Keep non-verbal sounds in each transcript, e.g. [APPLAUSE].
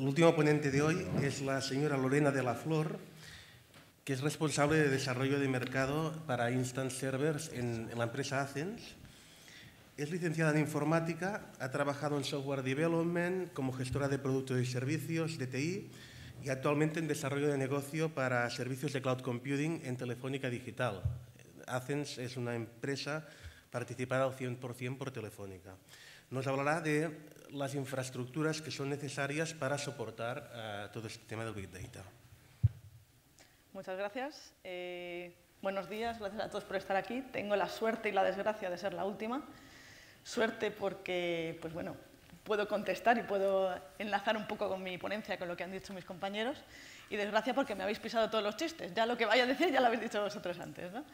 el último ponente de hoy es la señora Lorena de la Flor, que es responsable de desarrollo de mercado para Instant Servers en, en la empresa Athens. Es licenciada en informática, ha trabajado en software development como gestora de productos y servicios de TI y actualmente en desarrollo de negocio para servicios de cloud computing en Telefónica Digital. Athens es una empresa participada al 100% por Telefónica. Nos hablará de las infraestructuras que son necesarias para soportar uh, todo este tema del Big Data. Muchas gracias. Eh, buenos días, gracias a todos por estar aquí. Tengo la suerte y la desgracia de ser la última. Suerte porque, pues bueno, puedo contestar y puedo enlazar un poco con mi ponencia, con lo que han dicho mis compañeros. Y desgracia porque me habéis pisado todos los chistes. Ya lo que vaya a decir ya lo habéis dicho vosotros antes. ¿no?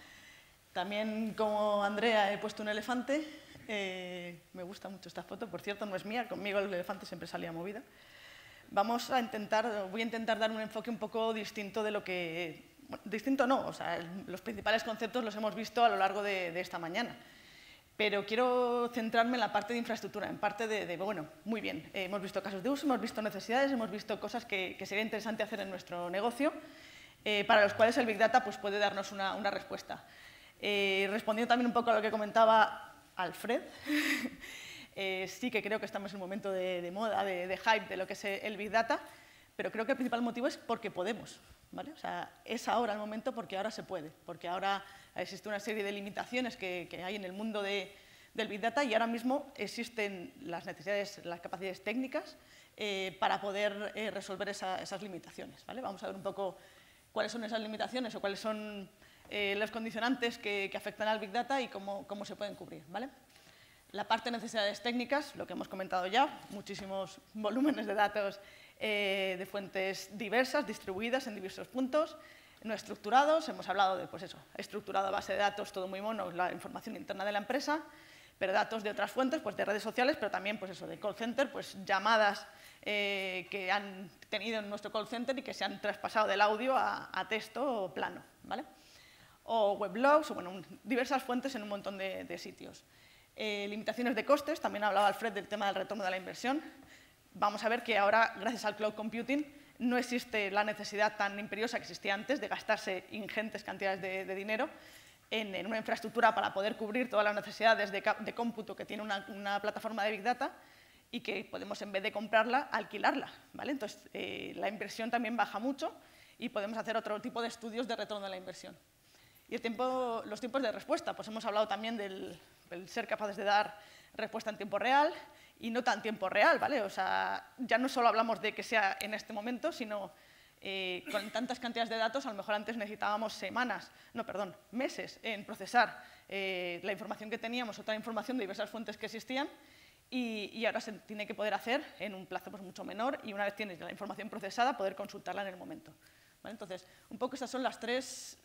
También, como Andrea, he puesto un elefante. Eh, me gusta mucho esta foto. Por cierto, no es mía. Conmigo el elefante siempre salía movida. Vamos a intentar, voy a intentar dar un enfoque un poco distinto de lo que... Distinto no, o sea, los principales conceptos los hemos visto a lo largo de, esta mañana pero quiero centrarme en la parte de infraestructura, en parte de, de bueno, muy bien, eh, hemos visto casos de uso, hemos visto necesidades, hemos visto cosas que, sería interesante hacer en nuestro negocio, eh, para los cuales el Big Data pues, puede darnos una, una respuesta. Eh, respondiendo también un poco a lo que comentaba Alfred, [LAUGHS] eh, sí que creo que estamos en un momento de, moda, de, hype de lo que es el Big Data, pero creo que el principal motivo es porque podemos. ¿vale? O sea, es ahora el momento porque ahora se puede, porque ahora existe una serie de limitaciones que, hay en el mundo de, del Big Data y ahora mismo existen las necesidades, las capacidades técnicas eh, para poder eh, resolver esa, esas limitaciones. ¿vale? Vamos a ver un poco cuáles son esas limitaciones o cuáles son eh, los condicionantes que, que, afectan al Big Data y cómo, cómo se pueden cubrir. ¿vale? La parte de necesidades técnicas, lo que hemos comentado ya, muchísimos [LAUGHS] volúmenes de datos eh, de fuentes diversas, distribuidas en diversos puntos, no estructurados, hemos hablado de, pues eso, estructurado a base de datos, todo muy mono, la información interna de la empresa, pero datos de otras fuentes, pues de redes sociales, pero también, pues eso, de call center, pues llamadas eh, que han tenido en nuestro call center y que se han traspasado del audio a, a texto plano, ¿vale? O weblogs, o bueno, diversas fuentes en un montón de, sitios. Eh, limitaciones de costes, también hablaba Alfred del tema del retorno de la inversión. Vamos a ver que ahora, gracias al cloud computing, no existe la necesidad tan imperiosa que existía antes de gastarse ingentes cantidades de, dinero en, una infraestructura para poder cubrir todas las necesidades de, cómputo que tiene una, una, plataforma de Big Data y que podemos, en vez de comprarla, alquilarla. ¿vale? Entonces, eh, la inversión también baja mucho y podemos hacer otro tipo de estudios de retorno de la inversión. Y el tiempo, los tiempos de respuesta, pues hemos hablado también del, del ser capaces de dar respuesta en tiempo real y no tan tiempo real, ¿vale? O sea, ya no solo hablamos de que sea en este momento, sino eh, con tantas cantidades de datos, a lo mejor antes necesitábamos semanas, no, perdón, meses en procesar eh, la información que teníamos, otra información de diversas fuentes que existían, y, y, ahora se tiene que poder hacer en un plazo pues, mucho menor y una vez tienes la información procesada, poder consultarla en el momento. ¿vale? Entonces, un poco estas son las tres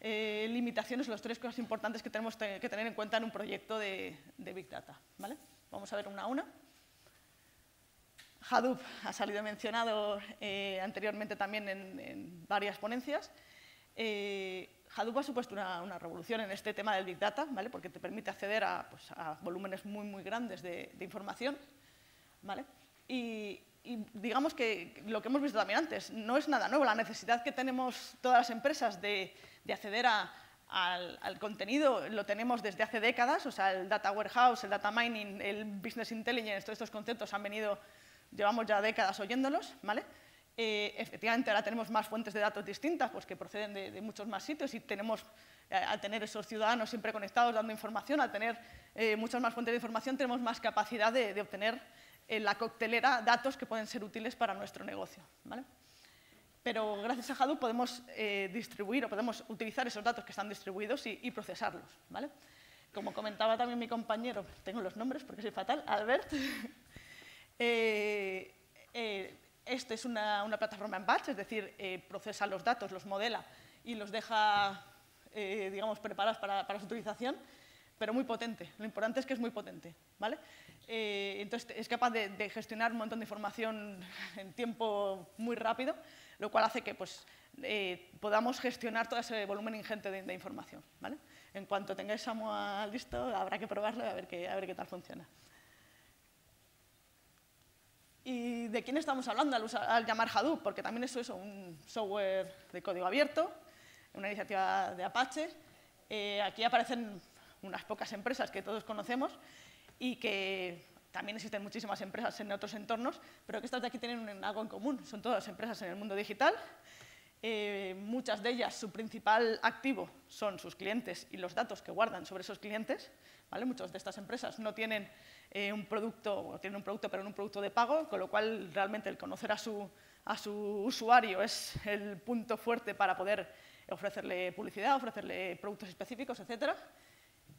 eh, limitaciones, las tres cosas importantes que tenemos te que tener en cuenta en un proyecto de, Big Data. ¿vale? Vamos a ver una a una. Hadoop ha salido mencionado eh, anteriormente también en, varias ponencias. Eh, Hadoop ha supuesto una, una, revolución en este tema del Big Data, ¿vale? porque te permite acceder a, pues, a volúmenes muy, muy grandes de, información. ¿vale? Y, digamos que lo que hemos visto también antes, no es nada nuevo. La necesidad que tenemos todas las empresas de, de acceder a, al, al, contenido lo tenemos desde hace décadas, o sea, el data warehouse, el data mining, el business intelligence, todos estos conceptos han venido, llevamos ya décadas oyéndolos, ¿vale? Eh, efectivamente, ahora tenemos más fuentes de datos distintas, pues que proceden de, de muchos más sitios y tenemos, eh, al tener esos ciudadanos siempre conectados, dando información, al tener eh, muchas más fuentes de información, tenemos más capacidad de, de obtener en la coctelera datos que pueden ser útiles para nuestro negocio, ¿vale? pero gracias a Hadoop podemos eh, distribuir o podemos utilizar esos datos que están distribuidos y, procesarlos. ¿vale? Como comentaba también mi compañero, tengo los nombres porque soy fatal, Albert, [LAUGHS] eh, eh, este es una, plataforma en batch, es decir, procesa los datos, los modela y los deja, digamos, preparados para, para, su utilización, pero muy potente. Lo importante es que es muy potente. ¿vale? Eh, entonces es capaz de, de gestionar un montón de información [LAUGHS] en tiempo muy rápido lo cual hace que pues, eh, podamos gestionar todo ese volumen ingente de, de información. ¿vale? En cuanto tengáis SAMUA listo, habrá que probarlo y a ver qué, a ver qué tal funciona. ¿Y de quién estamos hablando al, llamar Hadoop? Porque también es un software de código abierto, una iniciativa de Apache. Eh, aquí aparecen unas pocas empresas que todos conocemos y que también existen muchísimas empresas en otros entornos, pero que estas de aquí tienen algo en común. Son todas empresas en el mundo digital. Eh, muchas de ellas, su principal activo son sus clientes y los datos que guardan sobre esos clientes. ¿vale? Muchas de estas empresas no tienen eh, un producto, tienen un producto, pero no un producto de pago, con lo cual realmente el conocer a su, a su usuario es el punto fuerte para poder ofrecerle publicidad, ofrecerle productos específicos, etc.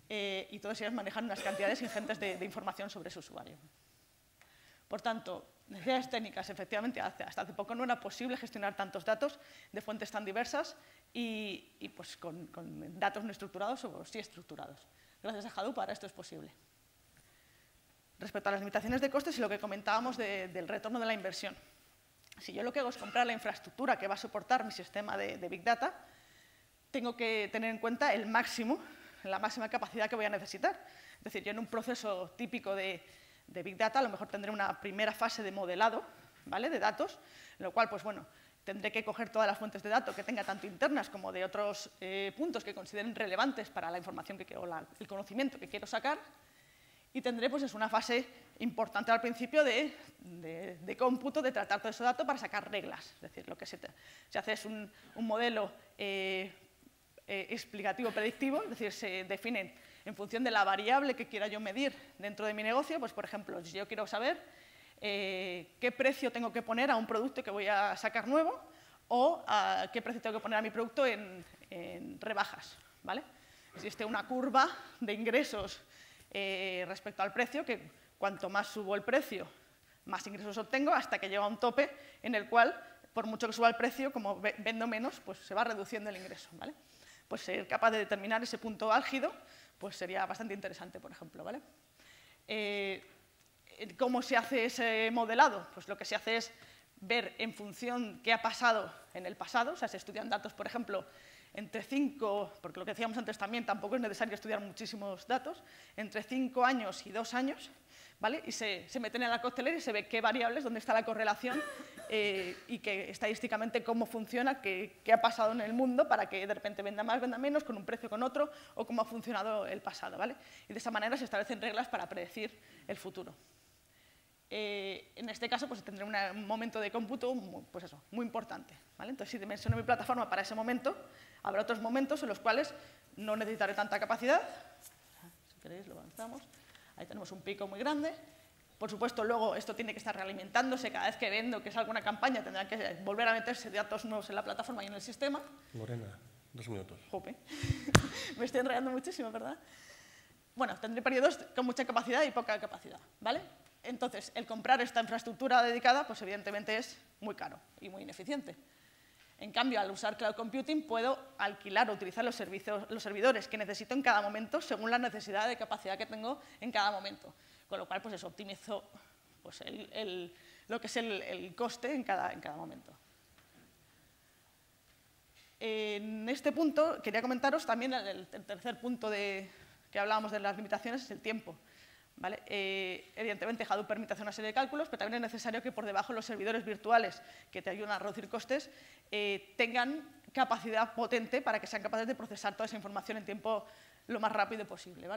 Eh, y todas ellas manejan unas cantidades ingentes de, información sobre su usuario. Por tanto, necesidades técnicas, efectivamente, hasta hace poco no era posible gestionar tantos datos de fuentes tan diversas y, pues con, datos no estructurados o sí estructurados. Gracias a Hadoop ahora esto es posible. Respecto a las limitaciones de costes y lo que comentábamos del retorno de la inversión. Si yo lo que hago es comprar la infraestructura que va a soportar mi sistema de, Big Data, tengo que tener en cuenta el máximo, la máxima capacidad que voy a necesitar. Es decir, yo en un proceso típico de, Big Data a lo mejor tendré una primera fase de modelado ¿vale? de datos, lo cual, pues bueno, tendré que coger todas las fuentes de datos que tenga tanto internas como de otros eh, puntos que consideren relevantes para la información que, o el conocimiento que quiero sacar y tendré pues, es una fase importante al principio de, cómputo, de tratar todo ese dato para sacar reglas. Es decir, lo que se, hace es un, modelo eh, eh, explicativo predictivo, es decir, se definen en función de la variable que quiera yo medir dentro de mi negocio, pues por ejemplo, si yo quiero saber eh, qué precio tengo que poner a un producto que voy a sacar nuevo o a qué precio tengo que poner a mi producto en, rebajas. ¿vale? Existe una curva de ingresos eh, respecto al precio, que cuanto más subo el precio, más ingresos obtengo, hasta que llega un tope en el cual, por mucho que suba el precio, como vendo menos, pues se va reduciendo el ingreso. ¿vale? Pues ser capaz de determinar ese punto álgido pues sería bastante interesante, por ejemplo. ¿vale? Eh, ¿Cómo se hace ese modelado? Pues lo que se hace es ver en función qué ha pasado en el pasado, o sea, se estudian datos, por ejemplo, entre cinco, porque lo que decíamos antes también, tampoco es necesario estudiar muchísimos datos, entre cinco años y dos años, ¿vale? Y se, se meten en la coctelera y se ve qué variables, dónde está la correlación eh, y que estadísticamente cómo funciona, qué, qué, ha pasado en el mundo para que de repente venda más, venda menos, con un precio con otro, o cómo ha funcionado el pasado, ¿vale? Y de esa manera se establecen reglas para predecir el futuro. Eh, en este caso pues, tendré un momento de cómputo pues eso, muy importante. ¿vale? Entonces, si dimensiono mi plataforma para ese momento, habrá otros momentos en los cuales no necesitaré tanta capacidad. Si queréis, lo avanzamos. Ahí tenemos un pico muy grande. Por supuesto, luego esto tiene que estar realimentándose. Cada vez que vendo que es alguna campaña, tendrá que volver a meterse datos nuevos en la plataforma y en el sistema. Lorena, dos minutos. Jope. [LAUGHS] Me estoy enredando muchísimo, ¿verdad? Bueno, tendré periodos con mucha capacidad y poca capacidad, ¿vale? Entonces, el comprar esta infraestructura dedicada, pues evidentemente es muy caro y muy ineficiente. En cambio, al usar cloud computing puedo alquilar o utilizar los, servicios, los servidores que necesito en cada momento según la necesidad de capacidad que tengo en cada momento. Con lo cual, pues eso, optimizo pues lo que es el, coste en cada, en cada momento. En este punto quería comentaros también el, tercer punto de, que hablábamos de las limitaciones, es el tiempo. Eh, evidentemente, Hadoop permite hacer una serie de cálculos, pero también es necesario que por debajo los servidores virtuales que te ayudan a reducir costes eh, tengan capacidad potente para que sean capaces de procesar toda esa información en tiempo lo más rápido posible.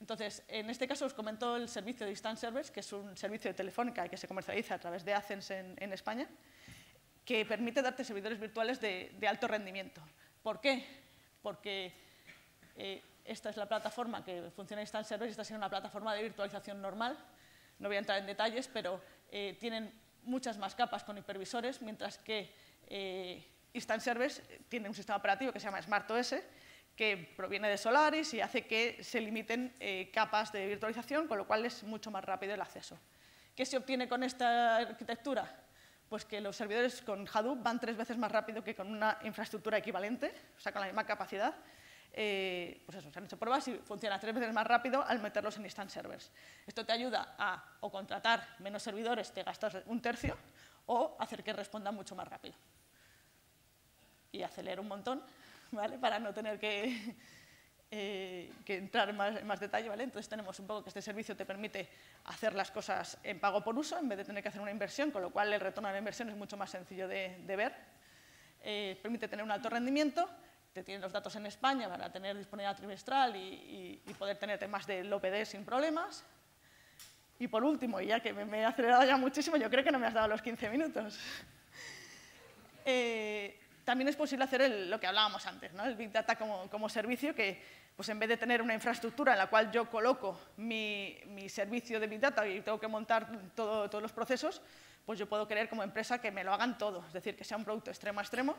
Entonces, en este caso os comento el servicio de Instant Servers, que es un servicio de telefónica que se comercializa a través de Accents en, España, que permite darte servidores virtuales de, alto rendimiento. ¿Por qué? Porque eh, esta es la plataforma que funciona en Instant Server y esta es una plataforma de virtualización normal. No voy a entrar en detalles, pero eh, tienen muchas más capas con hipervisores, mientras que eh, Instant Servers tiene un sistema operativo que se llama SmartOS, que proviene de Solaris y hace que se limiten eh, capas de virtualización, con lo cual es mucho más rápido el acceso. ¿Qué se obtiene con esta arquitectura? Pues que los servidores con Hadoop van tres veces más rápido que con una infraestructura equivalente, o sea, con la misma capacidad, eh, pues eso, se han hecho pruebas y funciona tres veces más rápido al meterlos en instant servers. Esto te ayuda a o contratar menos servidores, te gastas un tercio, o hacer que responda mucho más rápido. Y acelerar un montón, [LAUGHS] ¿vale? Para no tener que... eh, que entrar en más, más, detalle, ¿vale? Entonces tenemos un poco que este servicio te permite hacer las cosas en pago por uso en vez de tener que hacer una inversión, con lo cual el retorno a la inversión es mucho más sencillo de, de ver. Eh, permite tener un alto rendimiento, te tiene los datos en España para tener disponibilidad trimestral y, y, y poder tener temas del OPD sin problemas. Y por último, y ya que me, me, he acelerado ya muchísimo, yo creo que no me has dado los 15 minutos. [LAUGHS] Eh, también es posible hacer el, lo que hablábamos antes, ¿no? el Big Data como, como, servicio, que pues en vez de tener una infraestructura en la cual yo coloco mi, mi servicio de Big Data y tengo que montar todo, todos los procesos, pues yo puedo querer como empresa que me lo hagan todo, es decir, que sea un producto extremo a extremo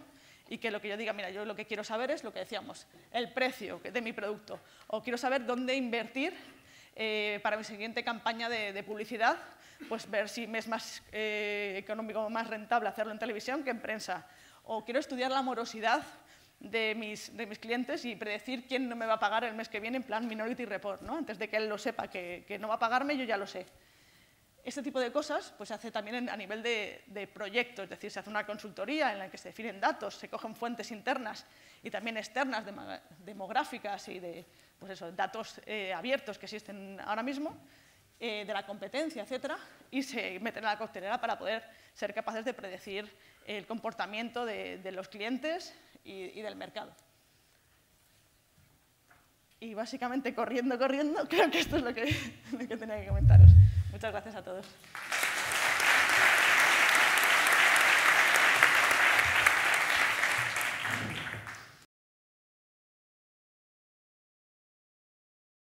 y que lo que yo diga, mira, yo lo que quiero saber es lo que decíamos, el precio de mi producto, o quiero saber dónde invertir eh, para mi siguiente campaña de, publicidad, pues ver si me es más eh, económico, más rentable hacerlo en televisión que en prensa, o quiero estudiar la morosidad de mis, clientes y predecir quién no me va a pagar el mes que viene en plan Minority Report, ¿no? antes de que él lo sepa que, no va a pagarme, yo ya lo sé. Este tipo de cosas pues, se hace también a nivel de, de proyectos, es decir, se hace una consultoría en la que se definen datos, se cogen fuentes internas y también externas de, demográficas y de pues eso, datos eh, abiertos que existen ahora mismo, eh, de la competencia, etcétera, y se meten a la coctelera para poder ser capaces de predecir el comportamiento de, los clientes y, del mercado. Y básicamente, corriendo, corriendo, [LAUGHS] creo que esto es lo que tenía que comentaros. Muchas gracias a todos.